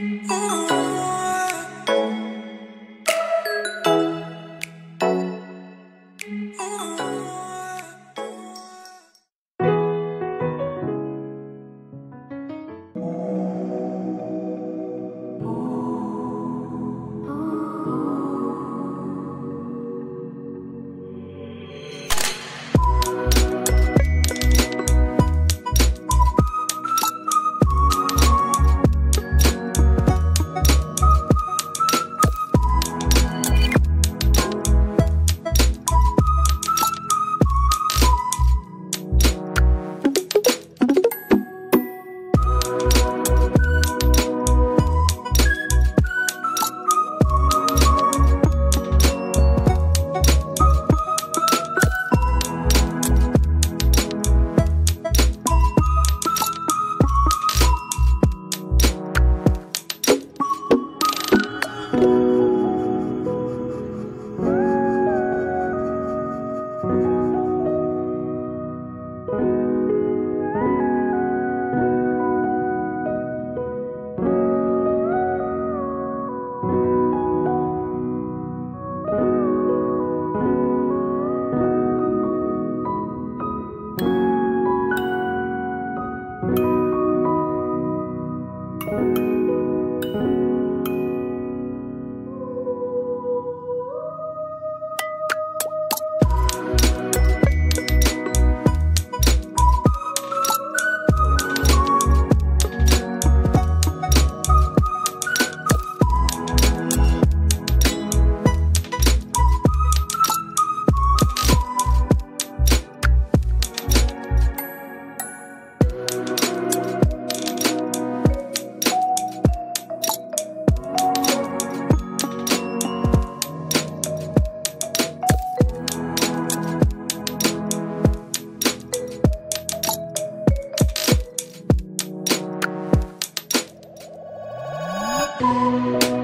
Ooh. Thank